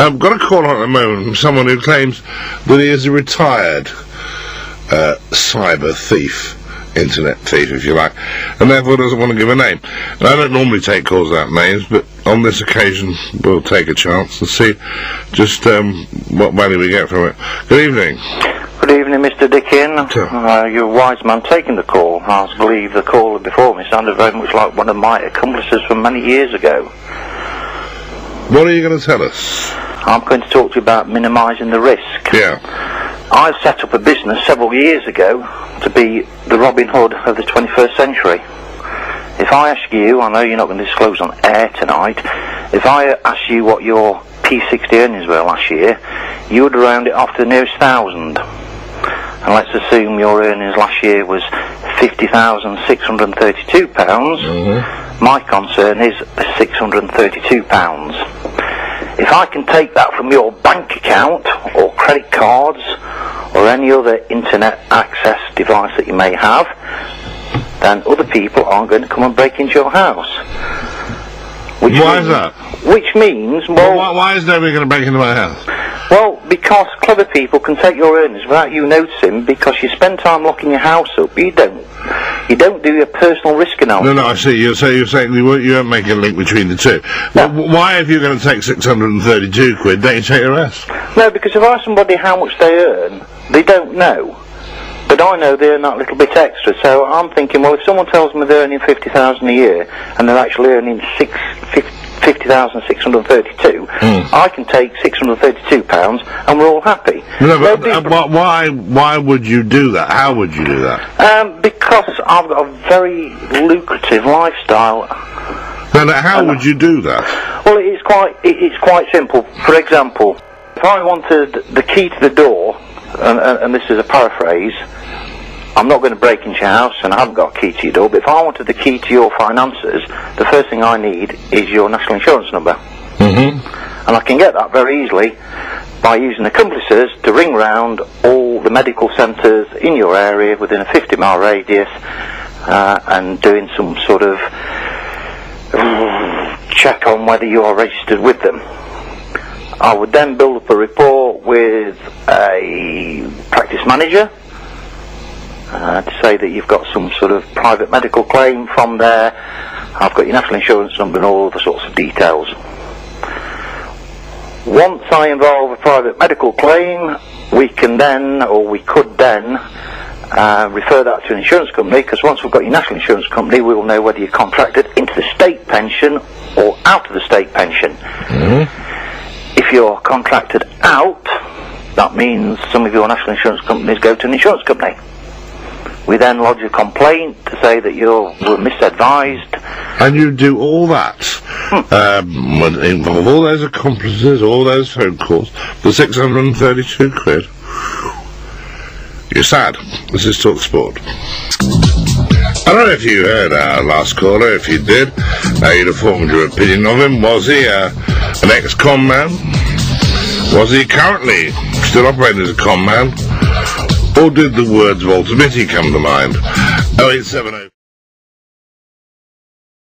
I've got a call on at the moment from someone who claims that he is a retired uh, cyber thief, internet thief, if you like, and therefore doesn't want to give a name. And I don't normally take calls out names, but on this occasion we'll take a chance and see just um, what value we get from it. Good evening. Good evening, Mr. Dickin. Sure. Uh, you're a wise man taking the call. I believe the caller before me sounded very much like one of my accomplices from many years ago. What are you going to tell us? I'm going to talk to you about minimising the risk. Yeah. I set up a business several years ago to be the Robin Hood of the 21st century. If I ask you, I know you're not going to disclose on air tonight, if I ask you what your P60 earnings were last year, you would round it off to the nearest thousand. And let's assume your earnings last year was £50,632. pounds mm-hmm. My concern is £632. If I can take that from your bank account or credit cards or any other internet access device that you may have, then other people aren't going to come and break into your house. Which Why means, is that? Which means, well, Why, why is nobody going to break into my house? Well, because clever people can take your earnings without you noticing because you spend time locking your house up. You don't. You don't do your personal risk analysis. No, no, I see. You're, so you're saying you won't, you won't make a link between the two. Well, why, if you're going to take 632 quid, don't you take the rest? No, because if I ask somebody how much they earn, they don't know. But I know they earn that little bit extra, so I'm thinking, well, if someone tells me they're earning 50,000 a year, and they're actually earning six, fif- 50,632, I can take 632 pounds, and we're all happy. No, but uh, wh- why, why would you do that? How would you do that? um, because I've got a very lucrative lifestyle. No, how would you do that? Well, it's quite it, it's quite simple. For example, if I wanted the key to the door, and, and, and this is a paraphrase, I'm not going to break into your house, and I haven't got a key to your door. But if I wanted the key to your finances, the first thing I need is your national insurance number, Mm-hmm. and I can get that very easily by using accomplices to ring round all the medical centres in your area within a 50 mile radius, uh, and doing some sort of check on whether you are registered with them. I would then build up a report with a practice manager uh, to say that you've got some sort of private medical claim from there. I've got your national insurance number and all the sorts of details. Once I involve a private medical claim, we can then, or we could then, uh, refer that to an insurance company because once we've got your national insurance company, we will know whether you're contracted into the state pension or out of the state pension. If you're contracted out, that means some of your national insurance companies go to an insurance company. We then lodge a complaint to say that you were misadvised. And you do all that, um, involve all those accomplices, all those phone calls, for 632 quid. You're sad. This is talkSPORT. I don't know if you heard our last caller. If you did, uh, you'd have formed your opinion of him. Was he uh, an ex-con man? Was he currently still operating as a con man? Or did the words Walter Mitty come to mind? 0870